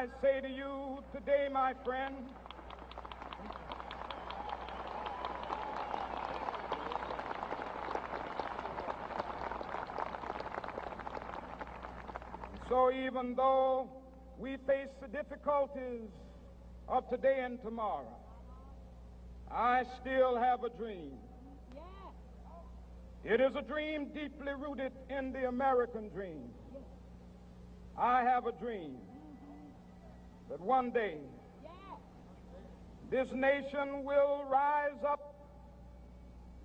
I say to you today, my friend, so even though we face the difficulties of today and tomorrow, I still have a dream. It is a dream deeply rooted in the American dream. I have a dream that one day this nation will rise up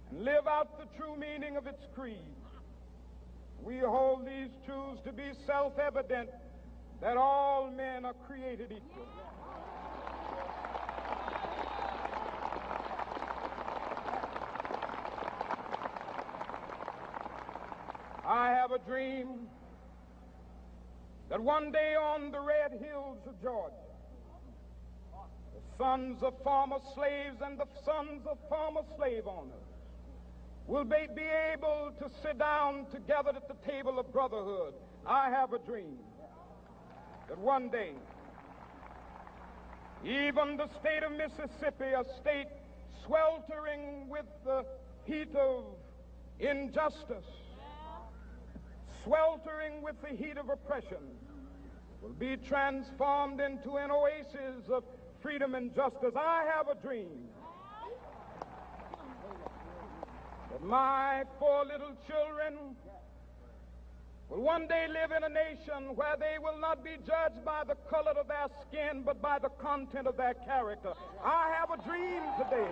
and live out the true meaning of its creed. We hold these truths to be self-evident that all men are created equal. I have a dream that one day on the red hills of Georgia, the sons of former slaves and the sons of former slave owners will be, be able to sit down together at the table of brotherhood. I have a dream that one day, even the state of Mississippi, a state sweltering with the heat of injustice, sweltering with the heat of oppression, will be transformed into an oasis of freedom and justice. I have a dream that my four little children will one day live in a nation where they will not be judged by the color of their skin, but by the content of their character. I have a dream today.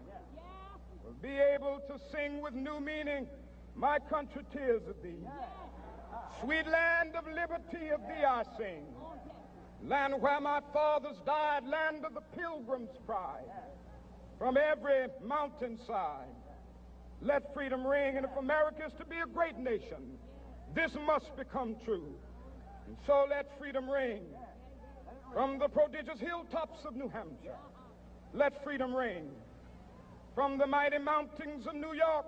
be able to sing with new meaning, My country, tears of thee. Sweet land of liberty of thee I sing. Land where my fathers died, land of the pilgrim's pride. From every mountainside, let freedom ring. And if America is to be a great nation, this must become true. And so let freedom ring from the prodigious hilltops of New Hampshire. Let freedom ring from the mighty mountains of New York.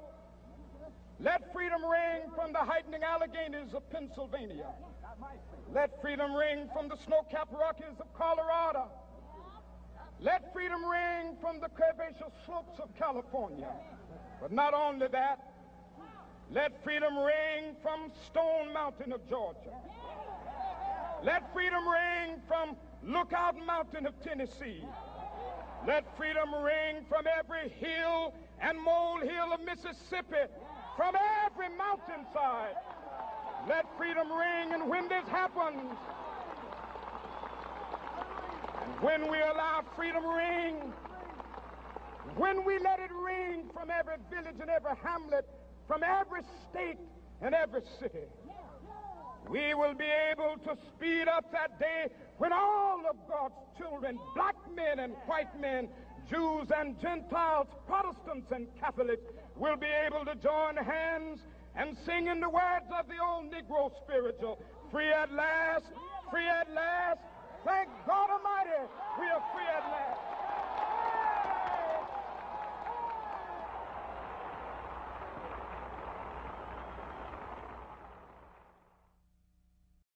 Let freedom ring from the heightening Alleghanies of Pennsylvania. Let freedom ring from the snow-capped Rockies of Colorado. Let freedom ring from the curvaceous slopes of California. But not only that, let freedom ring from Stone Mountain of Georgia. Let freedom ring from Lookout Mountain of Tennessee. Let freedom ring from every hill and molehill of Mississippi, from every mountainside. Let freedom ring, and when this happens, and when we allow freedom ring, when we let it ring from every village and every hamlet, from every state and every city, we will be able to speed up that day when all of God's children, black men and white men, Jews and Gentiles, Protestants and Catholics, will be able to join hands and sing in the words of the old Negro spiritual, free at last, free at last, thank God Almighty, we are free at last.